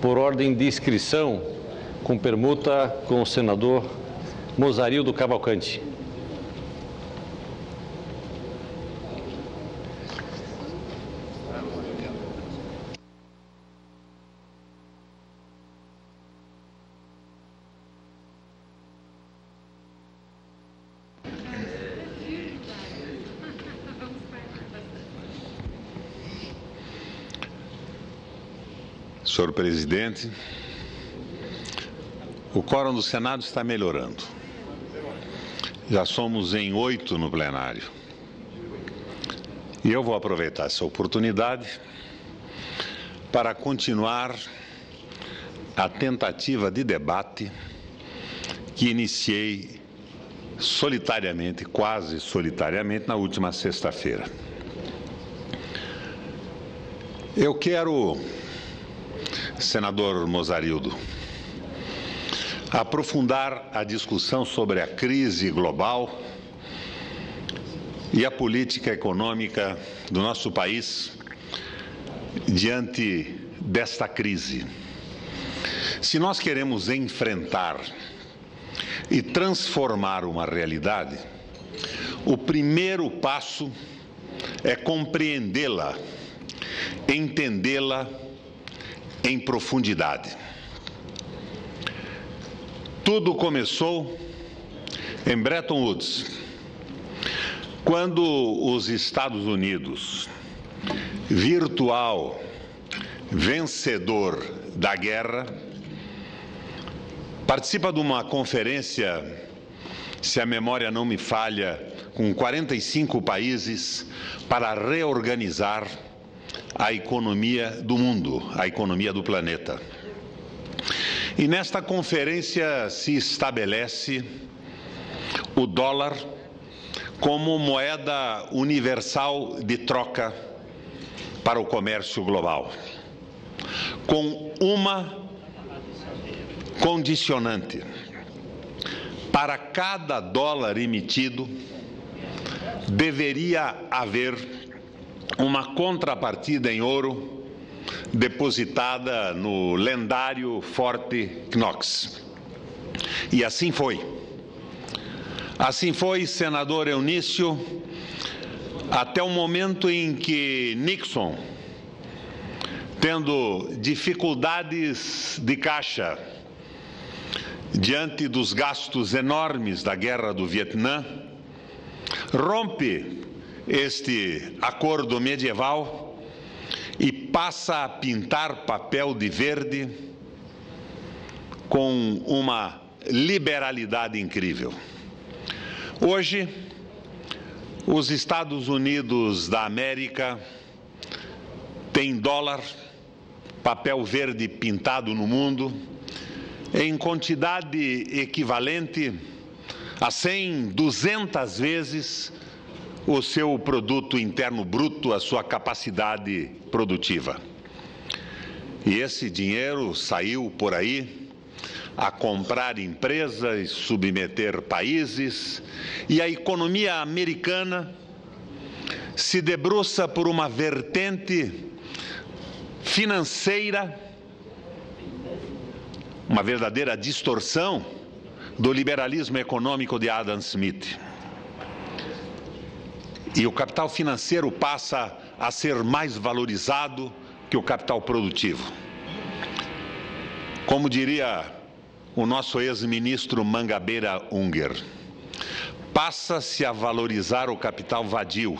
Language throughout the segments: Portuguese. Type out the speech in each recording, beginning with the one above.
Por ordem de inscrição, com permuta com o senador Mozarildo Cavalcante. Senhor presidente, o quórum do Senado está melhorando. Já somos em oito no plenário. E eu vou aproveitar essa oportunidade para continuar a tentativa de debate que iniciei solitariamente, quase solitariamente, na última sexta-feira. Eu quero senador Mozarildo, aprofundar a discussão sobre a crise global e a política econômica do nosso país diante desta crise. Se nós queremos enfrentar e transformar uma realidade, o primeiro passo é compreendê-la, entendê-la em profundidade. Tudo começou em Bretton Woods, quando os Estados Unidos, virtual vencedor da guerra, participa de uma conferência, se a memória não me falha, com 45 países para reorganizar a economia do mundo, a economia do planeta. E nesta conferência se estabelece o dólar como moeda universal de troca para o comércio global, com uma condicionante. Para cada dólar emitido, deveria haver uma contrapartida em ouro depositada no lendário Forte Knox. E assim foi. Assim foi, senador Eunício, até o momento em que Nixon, tendo dificuldades de caixa diante dos gastos enormes da guerra do Vietnã, rompe este acordo medieval e passa a pintar papel de verde com uma liberalidade incrível. Hoje, os Estados Unidos da América têm dólar, papel verde pintado no mundo, em quantidade equivalente a 100, 200 vezes o seu produto interno bruto, a sua capacidade produtiva. E esse dinheiro saiu por aí a comprar empresas, submeter países, e a economia americana se debruça por uma vertente financeira, uma verdadeira distorção do liberalismo econômico de Adam Smith. E o capital financeiro passa a ser mais valorizado que o capital produtivo. Como diria o nosso ex-ministro Mangabeira Unger, passa-se a valorizar o capital vadio.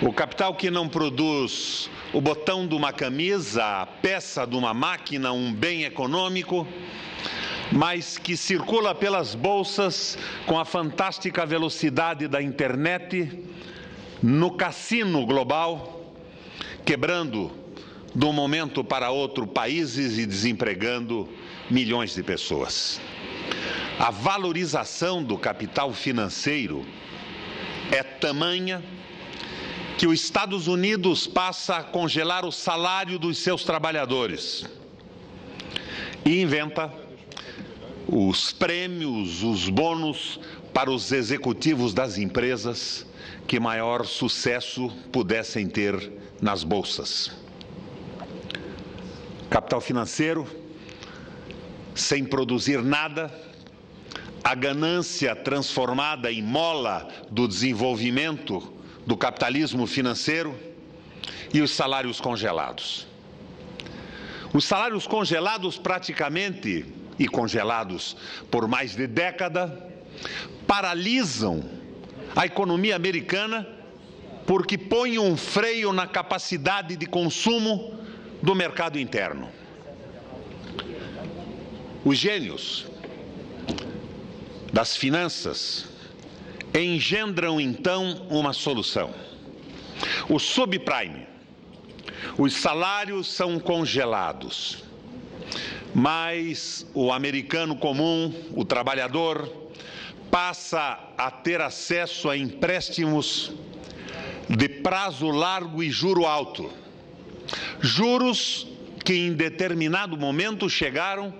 O capital que não produz o botão de uma camisa, a peça de uma máquina, um bem econômico, mas que circula pelas bolsas com a fantástica velocidade da internet no cassino global, quebrando de um momento para outro países e desempregando milhões de pessoas. A valorização do capital financeiro é tamanha que os Estados Unidos passa a congelar o salário dos seus trabalhadores e inventa os prêmios, os bônus para os executivos das empresas que maior sucesso pudessem ter nas bolsas. Capital financeiro, sem produzir nada, a ganância transformada em mola do desenvolvimento do capitalismo financeiro e os salários congelados. Os salários congelados praticamente e congelados por mais de década paralisam a economia americana porque põem um freio na capacidade de consumo do mercado interno. Os gênios das finanças engendram então uma solução. O subprime. Os salários são congelados, mas o americano comum, o trabalhador, passa a ter acesso a empréstimos de prazo largo e juro alto. Juros que em determinado momento chegaram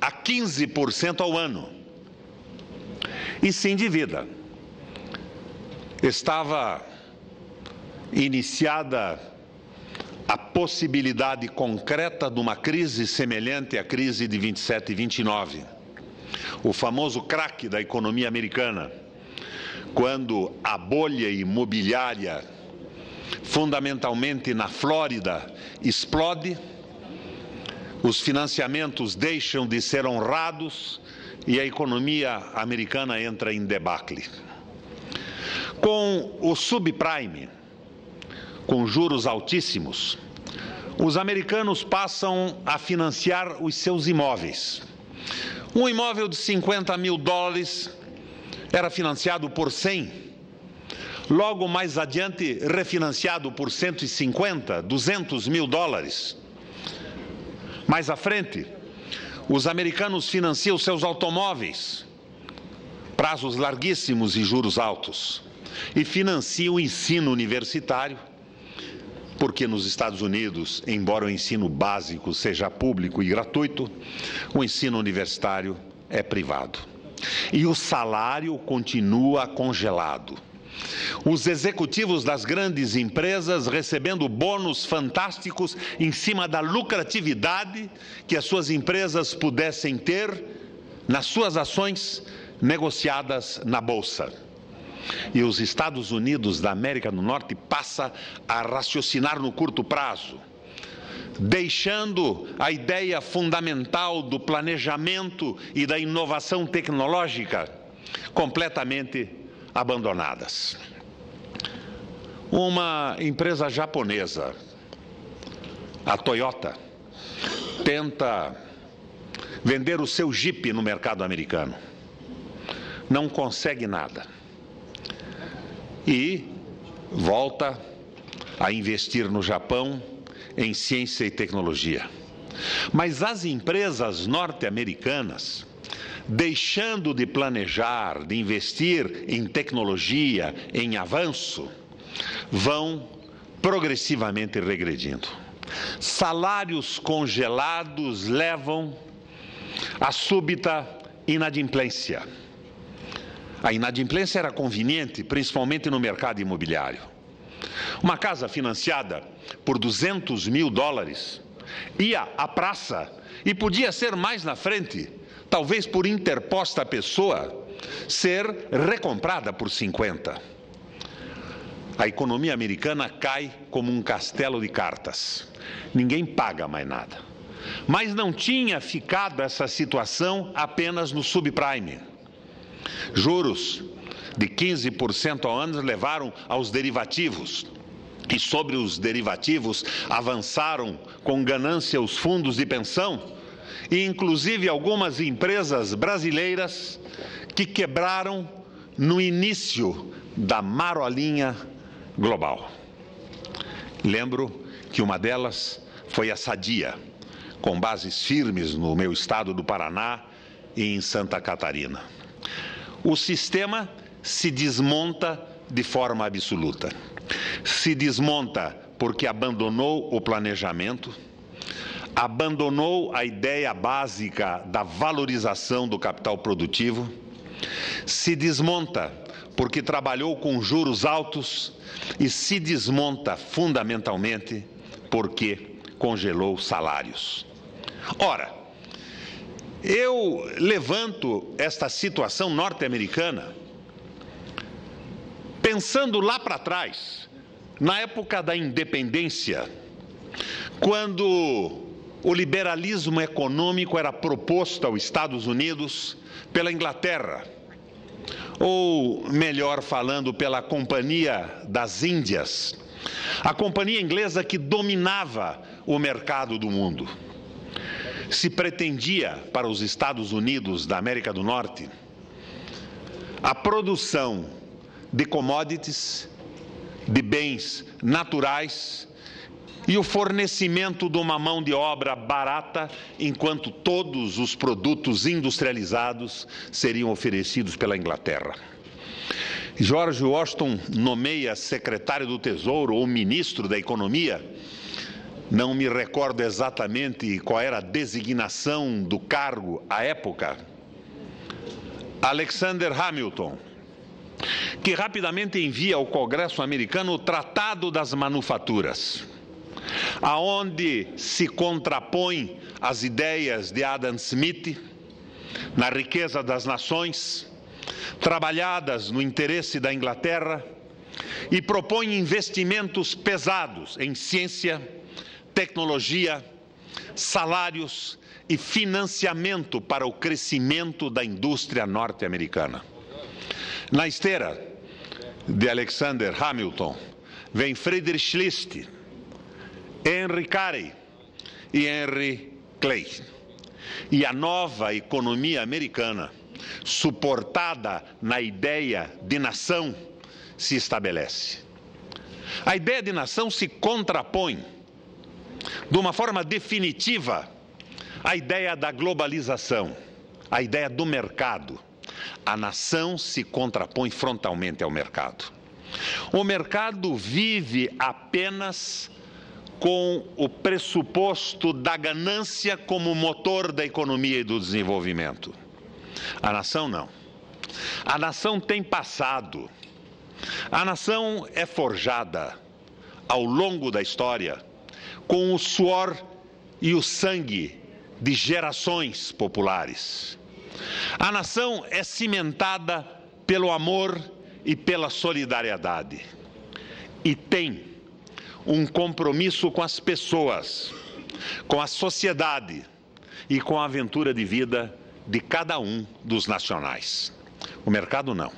a 15% ao ano. E se endivida. Estava iniciada a possibilidade concreta de uma crise semelhante à crise de 27 e 29. O famoso crack da economia americana, quando a bolha imobiliária, fundamentalmente na Flórida, explode, os financiamentos deixam de ser honrados e a economia americana entra em debacle. Com o subprime, com juros altíssimos, os americanos passam a financiar os seus imóveis. Um imóvel de 50 mil dólares era financiado por 100. Logo mais adiante, refinanciado por 150, 200 mil dólares. Mais à frente, os americanos financiam seus automóveis, prazos larguíssimos e juros altos e financia o ensino universitário, porque nos Estados Unidos, embora o ensino básico seja público e gratuito, o ensino universitário é privado. E o salário continua congelado. Os executivos das grandes empresas recebendo bônus fantásticos em cima da lucratividade que as suas empresas pudessem ter nas suas ações negociadas na bolsa. E os Estados Unidos da América do Norte passa a raciocinar no curto prazo, deixando a ideia fundamental do planejamento e da inovação tecnológica completamente abandonadas. Uma empresa japonesa, a Toyota, tenta vender o seu Jeep no mercado americano. Não consegue nada e volta a investir no Japão em ciência e tecnologia. Mas as empresas norte-americanas, deixando de planejar, de investir em tecnologia, em avanço, vão progressivamente regredindo. Salários congelados levam à súbita inadimplência a inadimplência era conveniente, principalmente no mercado imobiliário. Uma casa financiada por 200 mil dólares ia à praça e podia ser mais na frente, talvez por interposta pessoa, ser recomprada por 50. A economia americana cai como um castelo de cartas. Ninguém paga mais nada. Mas não tinha ficado essa situação apenas no subprime. Juros de 15% ao ano levaram aos derivativos. E sobre os derivativos avançaram com ganância os fundos de pensão e inclusive algumas empresas brasileiras que quebraram no início da marolinha global. Lembro que uma delas foi a Sadia, com bases firmes no meu estado do Paraná e em Santa Catarina o sistema se desmonta de forma absoluta. Se desmonta porque abandonou o planejamento, abandonou a ideia básica da valorização do capital produtivo, se desmonta porque trabalhou com juros altos e se desmonta fundamentalmente porque congelou salários. Ora, eu levanto esta situação norte-americana pensando lá para trás, na época da independência, quando o liberalismo econômico era proposto aos Estados Unidos pela Inglaterra, ou melhor falando, pela Companhia das Índias, a companhia inglesa que dominava o mercado do mundo. Se pretendia para os Estados Unidos da América do Norte a produção de commodities, de bens naturais e o fornecimento de uma mão de obra barata, enquanto todos os produtos industrializados seriam oferecidos pela Inglaterra. George Washington nomeia secretário do Tesouro ou ministro da Economia, não me recordo exatamente qual era a designação do cargo à época, Alexander Hamilton que rapidamente envia ao Congresso americano o Tratado das Manufaturas, aonde se contrapõe as ideias de Adam Smith na riqueza das nações, trabalhadas no interesse da Inglaterra, e propõe investimentos pesados em ciência, tecnologia, salários e financiamento para o crescimento da indústria norte-americana. Na esteira de Alexander Hamilton vem Friedrich List, Henry Carey e Henry Clay. E a nova economia americana, suportada na ideia de nação, se estabelece. A ideia de nação se contrapõe de uma forma definitiva à ideia da globalização, à ideia do mercado a nação se contrapõe frontalmente ao mercado. O mercado vive apenas com o pressuposto da ganância como motor da economia e do desenvolvimento. A nação não. A nação tem passado. A nação é forjada ao longo da história com o suor e o sangue de gerações populares. A nação é cimentada pelo amor e pela solidariedade. E tem um compromisso com as pessoas, com a sociedade e com a aventura de vida de cada um dos nacionais. O mercado não.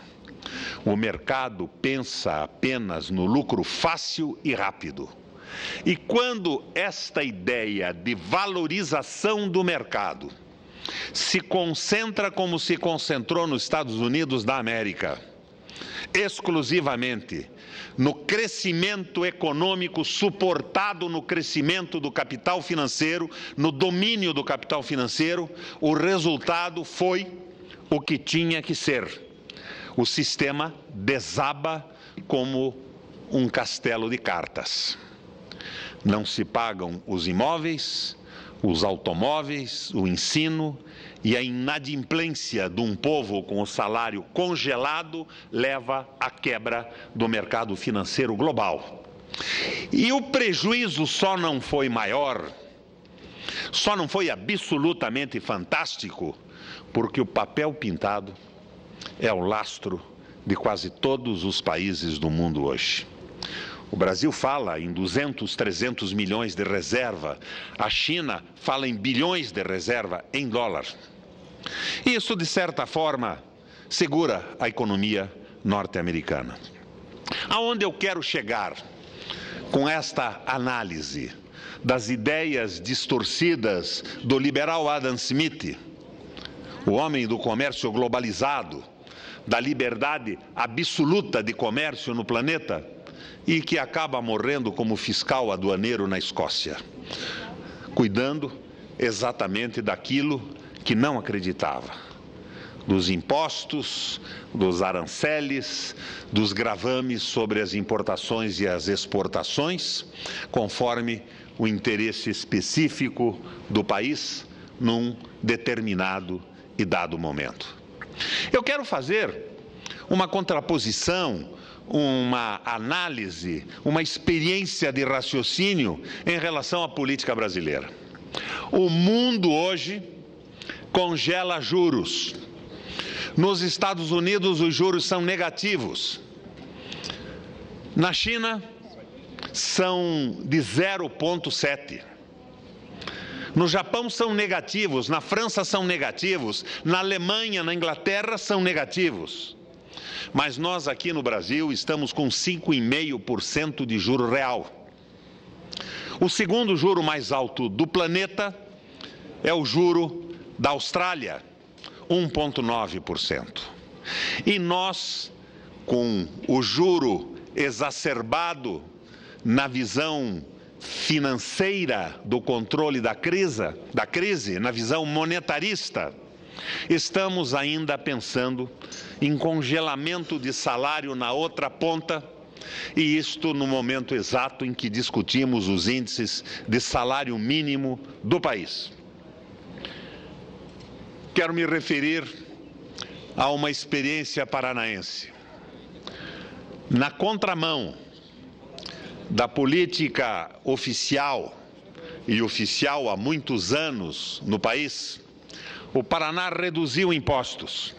O mercado pensa apenas no lucro fácil e rápido. E quando esta ideia de valorização do mercado se concentra como se concentrou nos Estados Unidos da América, exclusivamente no crescimento econômico suportado no crescimento do capital financeiro, no domínio do capital financeiro, o resultado foi o que tinha que ser. O sistema desaba como um castelo de cartas. Não se pagam os imóveis, os automóveis, o ensino e a inadimplência de um povo com o salário congelado leva à quebra do mercado financeiro global. E o prejuízo só não foi maior, só não foi absolutamente fantástico, porque o papel pintado é o lastro de quase todos os países do mundo hoje. O Brasil fala em 200, 300 milhões de reserva. A China fala em bilhões de reserva em dólar. Isso, de certa forma, segura a economia norte-americana. Aonde eu quero chegar com esta análise das ideias distorcidas do liberal Adam Smith, o homem do comércio globalizado, da liberdade absoluta de comércio no planeta? E que acaba morrendo como fiscal aduaneiro na Escócia, cuidando exatamente daquilo que não acreditava, dos impostos, dos aranceles, dos gravames sobre as importações e as exportações, conforme o interesse específico do país num determinado e dado momento. Eu quero fazer uma contraposição uma análise, uma experiência de raciocínio em relação à política brasileira. O mundo hoje congela juros. Nos Estados Unidos, os juros são negativos. Na China, são de 0,7. No Japão são negativos, na França são negativos, na Alemanha, na Inglaterra são negativos. Mas nós aqui no Brasil estamos com 5,5% de juro real. O segundo juro mais alto do planeta é o juro da Austrália, 1,9%. E nós, com o juro exacerbado na visão financeira do controle da crise, da crise, na visão monetarista, estamos ainda pensando em congelamento de salário na outra ponta, e isto no momento exato em que discutimos os índices de salário mínimo do país. Quero me referir a uma experiência paranaense. Na contramão da política oficial e oficial há muitos anos no país, o Paraná reduziu impostos.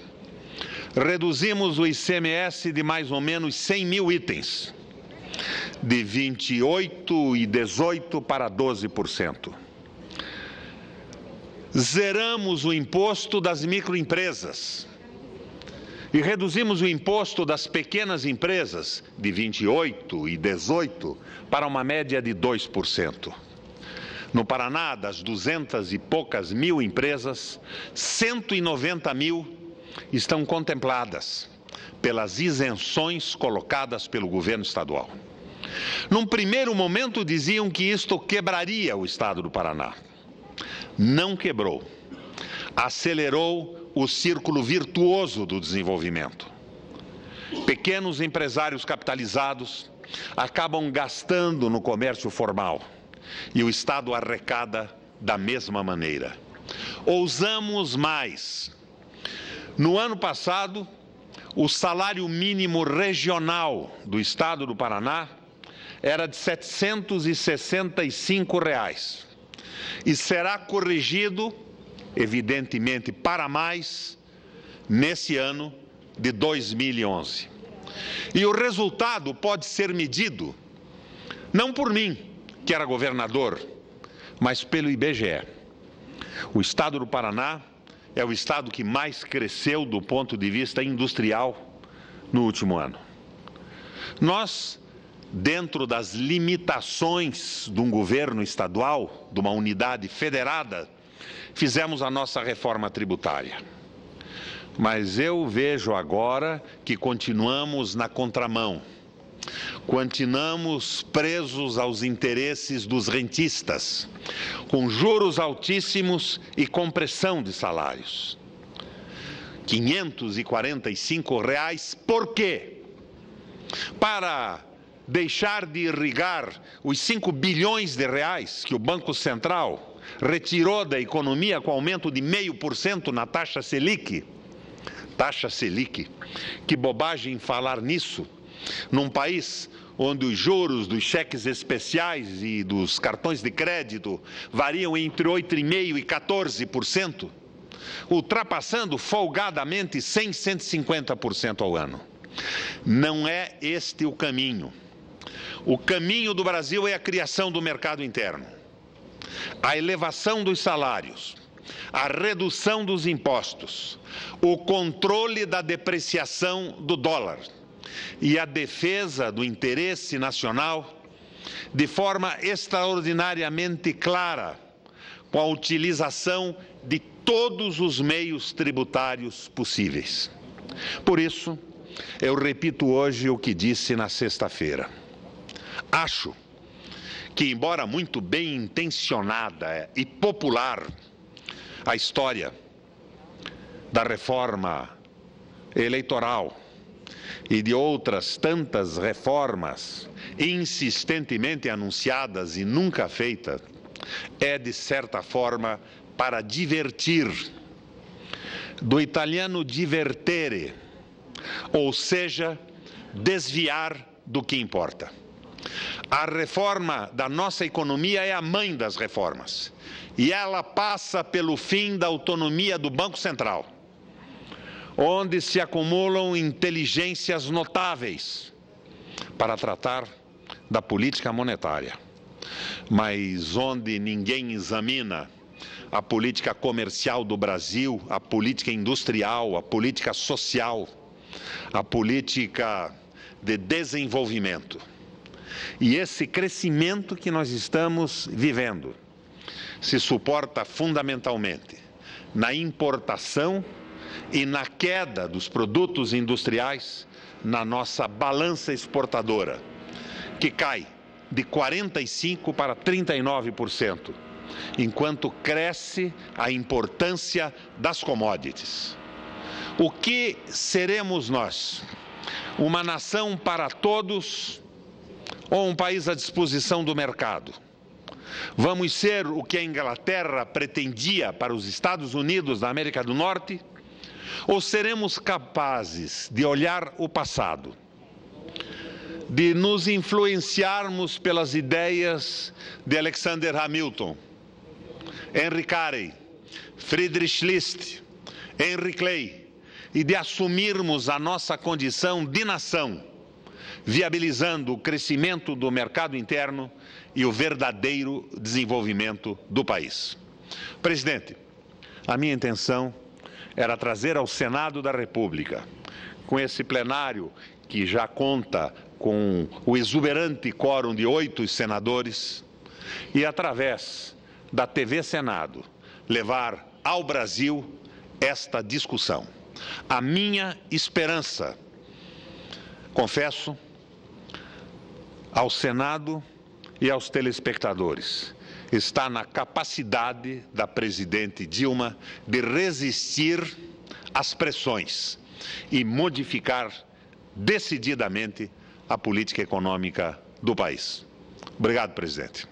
Reduzimos o ICMS de mais ou menos 100 mil itens, de 28 e 18 para 12%. Zeramos o imposto das microempresas e reduzimos o imposto das pequenas empresas de 28 e 18 para uma média de 2%. No Paraná, das 200 e poucas mil empresas, 190 mil estão contempladas pelas isenções colocadas pelo governo estadual. Num primeiro momento diziam que isto quebraria o estado do Paraná. Não quebrou. Acelerou o círculo virtuoso do desenvolvimento. Pequenos empresários capitalizados acabam gastando no comércio formal e o Estado arrecada da mesma maneira. Ousamos mais. No ano passado, o salário mínimo regional do Estado do Paraná era de 765 reais e será corrigido evidentemente para mais, nesse ano de 2011. E o resultado pode ser medido não por mim, que era governador, mas pelo IBGE. O estado do Paraná é o estado que mais cresceu do ponto de vista industrial no último ano. Nós, dentro das limitações de um governo estadual, de uma unidade federada, fizemos a nossa reforma tributária. Mas eu vejo agora que continuamos na contramão. Continuamos presos aos interesses dos rentistas, com juros altíssimos e compressão de salários. 545 reais por quê? Para deixar de irrigar os 5 bilhões de reais que o Banco Central retirou da economia com aumento de meio por cento na taxa Selic. Taxa Selic. Que bobagem falar nisso num país onde os juros dos cheques especiais e dos cartões de crédito variam entre 8,5% e 14%, ultrapassando folgadamente 100, 150% ao ano. Não é este o caminho. O caminho do Brasil é a criação do mercado interno a elevação dos salários, a redução dos impostos, o controle da depreciação do dólar e a defesa do interesse nacional de forma extraordinariamente clara, com a utilização de todos os meios tributários possíveis. Por isso, eu repito hoje o que disse na sexta-feira. Acho que, embora muito bem intencionada e popular, a história da reforma eleitoral e de outras tantas reformas insistentemente anunciadas e nunca feitas, é, de certa forma, para divertir. Do italiano divertere, ou seja, desviar do que importa. A reforma da nossa economia é a mãe das reformas. E ela passa pelo fim da autonomia do Banco Central, onde se acumulam inteligências notáveis para tratar da política monetária, mas onde ninguém examina a política comercial do Brasil, a política industrial, a política social, a política de desenvolvimento. E esse crescimento que nós estamos vivendo se suporta fundamentalmente na importação e na queda dos produtos industriais na nossa balança exportadora, que cai de 45% para 39%, enquanto cresce a importância das commodities. O que seremos nós? Uma nação para todos ou um país à disposição do mercado? Vamos ser o que a Inglaterra pretendia para os Estados Unidos da América do Norte? Ou seremos capazes de olhar o passado, de nos influenciarmos pelas ideias de Alexander Hamilton, Henry Carey, Friedrich List, Henry Clay, e de assumirmos a nossa condição de nação, viabilizando o crescimento do mercado interno e o verdadeiro desenvolvimento do país. Presidente, a minha intenção era trazer ao Senado da República, com esse plenário que já conta com o exuberante quórum de oito senadores, e através da TV Senado, levar ao Brasil esta discussão. A minha esperança, confesso, ao Senado e aos telespectadores, está na capacidade da presidente Dilma de resistir às pressões e modificar decididamente a política econômica do país. Obrigado, presidente.